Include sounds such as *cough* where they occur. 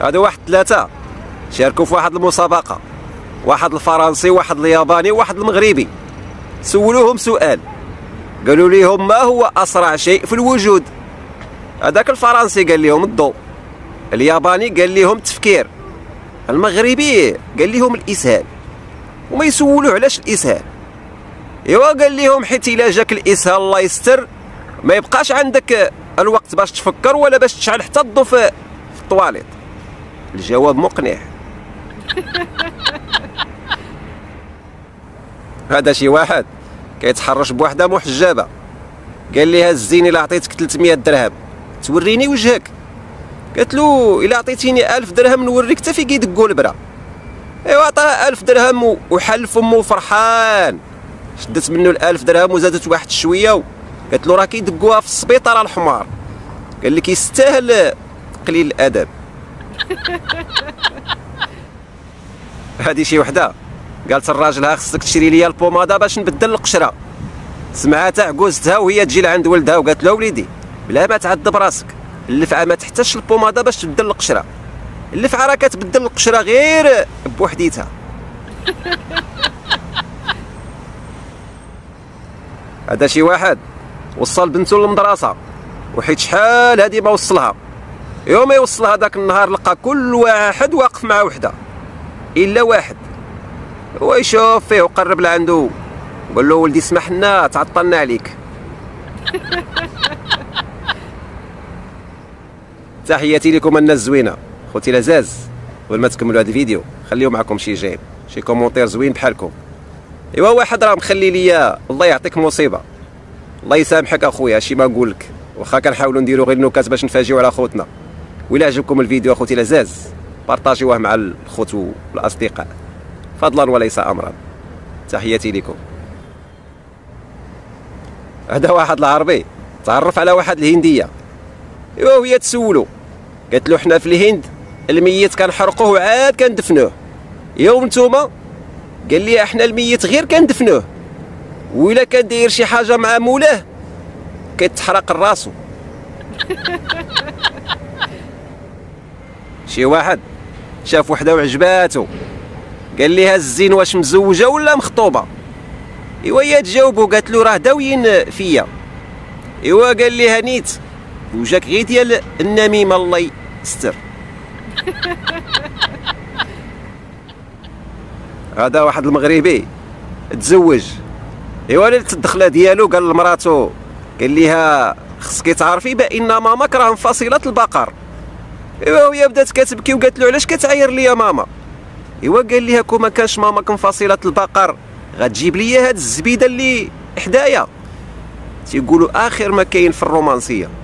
هادو واحد ثلاثة. شاركوا في واحد المسابقة واحد الفرنسي واحد الياباني واحد المغربي. سولوهم سؤال. قالوا لهم ما هو أسرع شيء في الوجود؟ هذاك الفرنسي قال لهم الضوء. الياباني قال لهم التفكير. المغربي قال لهم الإسهال. وما يسولوه علاش الإسهال؟ إيوا قال لهم حيت إلا جاك الإسهال الله يستر ما يبقاش عندك الوقت باش تفكر ولا باش تشعل حتى الضو في الطواليت الجواب مقنع. *laughs* هذا شي واحد كيتحرش بوحده محجبة. قال لها الزين إلا عطيتك 300 درهم. توريني وجهك. قالت له إلا عطيتيني 1000 درهم نوريك حتى في يدقوا البرا إيوا عطاها 1000 درهم وحل فمو فرحان. شدت منه الألف درهم وزادت واحد شوية قالت له راه كيدقوها في السبيطار الحمار. قال لك يستاهل قليل الأدب. *laughs* هذه شي وحدة. قالت الراجل ها خصك تشري لي البوماده باش نبدل القشرة. سمعتها عكوزتها وهي تجي لعند ولدها وقالت له وليدي بلا ما تعذب راسك اللفعة ما تحتاجش البوماده باش تبدل القشرة. اللفعة راه كتبدل القشرة غير بوحديتها. *laughs* هذا شي واحد. وصل بنته للمدرسة وحيت شحال هادي ما وصلها. يوم يوصل هذاك النهار لقى كل واحد واقف مع وحده. إلا واحد. هو يشوف فيه وقرب لعنده وقال له ولدي اسمح لنا تعطلنا عليك. *laughs* تحياتي لكم الناس زوينه خوتي لعزاز قبل ما تكملوا هذا الفيديو خليو معكم شي j'aime شي commentaire زوين بحالكم. إيوا واحد راه مخلي ليا. الله يعطيك مصيبة. الله يسامحك أخويا شي ما نقول لك واخا كنحاولوا نديروا غير نكات باش نفاجئوا على خوتنا. وإلا عجبكم الفيديو أخوتي لعزاز. بارطاجيوه مع الخوت والأصدقاء. فضلا وليس امرا. تحياتي لكم. هذا واحد العربي. تعرف على واحد الهندية. ايوا وهي تسولو. قالت له حنا في الهند الميت كنحرقوه وعاد كندفنوه. يوم نتوما قال لي إحنا الميت غير كندفنوه. كان داير شي حاجة مع مولاه كيتحرق راسو *laughs* شي واحد شاف وحده وعجباتو. قال ليها الزين واش مزوجة ولا مخطوبة؟ إيوا هي تجاوبو قالت له راه داويين فيا. إيوا قال ليها نيت. وجاك غير ديال النميمة الله يستر. *laughs* هذا واحد المغربي تزوج. إيوا الدخلة ديالو قال لمراتو قال ليها خصك تعرفي بأن ماماك راه منفصلة البقر. ايوا وهي بدات كتبكي وقالت له علاش كتعاير ليا ماما؟ ايوا قال ليها كون ما كانش ماماك منفصله البقر. غتجيب ليا هاد الزبيدة اللي حدايا. تيقولوا آخر ما كاين في الرومانسية. *laughs*